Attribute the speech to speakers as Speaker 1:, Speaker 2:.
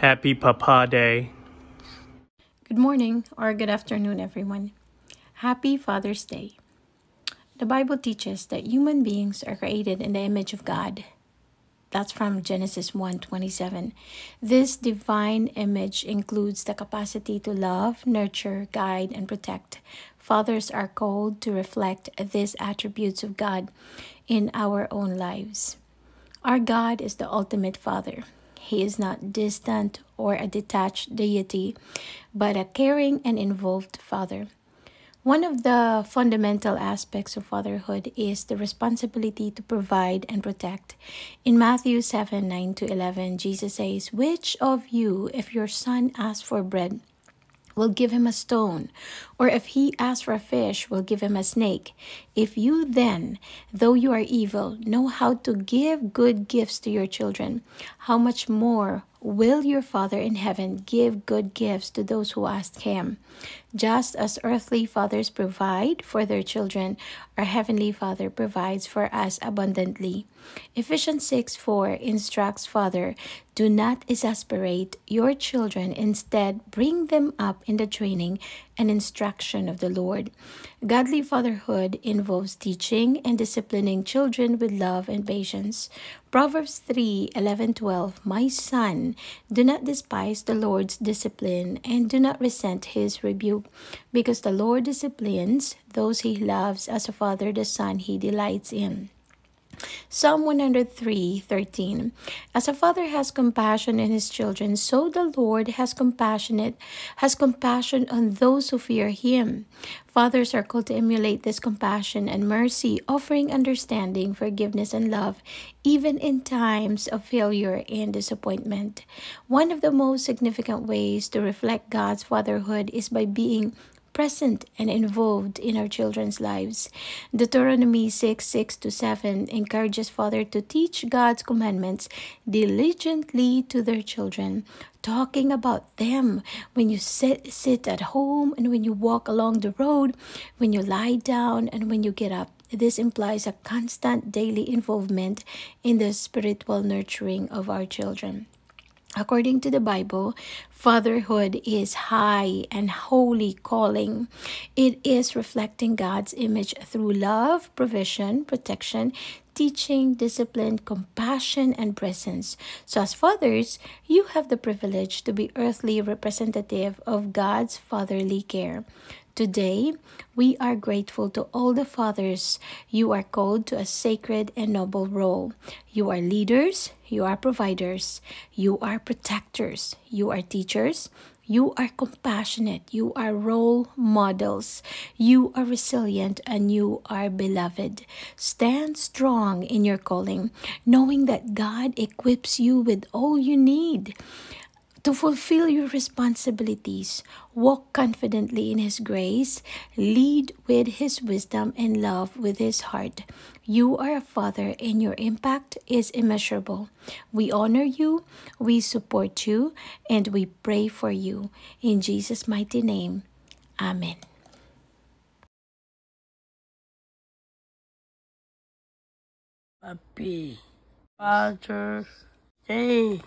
Speaker 1: Happy Papa Day.
Speaker 2: Good morning or good afternoon, everyone. Happy Father's Day. The Bible teaches that human beings are created in the image of God. That's from Genesis 1:27. This divine image includes the capacity to love, nurture, guide, and protect. Fathers are called to reflect these attributes of God in our own lives. Our God is the ultimate Father. He is not distant or a detached deity, but a caring and involved Father. One of the fundamental aspects of fatherhood is the responsibility to provide and protect. In Matthew 7 9 to 11, Jesus says, Which of you, if your son asks for bread, will give him a stone, or if he asks for a fish, will give him a snake. If you then, though you are evil, know how to give good gifts to your children, how much more will your Father in heaven give good gifts to those who ask him? Just as earthly fathers provide for their children, our heavenly Father provides for us abundantly. Ephesians 6 4 instructs Father, do not exasperate your children, instead, bring them up in the training and instruction of the Lord. Godly fatherhood involves teaching and disciplining children with love and patience. Proverbs 3 11 12 My son, do not despise the Lord's discipline and do not resent his rebuke, because the Lord disciplines those he loves as a father the son he delights in. Psalm 103:13 As a father has compassion in his children so the Lord has compassionate has compassion on those who fear him. Fathers are called to emulate this compassion and mercy offering understanding forgiveness and love even in times of failure and disappointment. One of the most significant ways to reflect God's fatherhood is by being present and involved in our children's lives. Deuteronomy 6 6 to 7 encourages father to teach God's commandments diligently to their children, talking about them when you sit, sit at home and when you walk along the road, when you lie down and when you get up. This implies a constant daily involvement in the spiritual nurturing of our children. According to the Bible, fatherhood is high and holy calling. It is reflecting God's image through love, provision, protection, teaching, discipline, compassion, and presence. So, as fathers, you have the privilege to be earthly representative of God's fatherly care. Today, we are grateful to all the fathers. You are called to a sacred and noble role. You are leaders, you are providers, you are protectors, you are teachers, you are compassionate. You are role models. You are resilient and you are beloved. Stand strong in your calling, knowing that God equips you with all you need to fulfill your responsibilities, walk confidently in His grace, lead with His wisdom, and love with His heart. You are a father, and your impact is immeasurable. We honor you, we support you, and we pray for you. In Jesus' mighty name, Amen.
Speaker 3: Happy Father's Day.